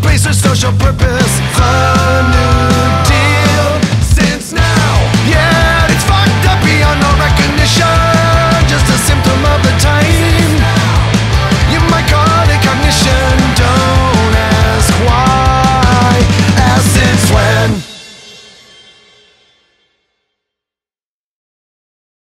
place or social purpose. Fun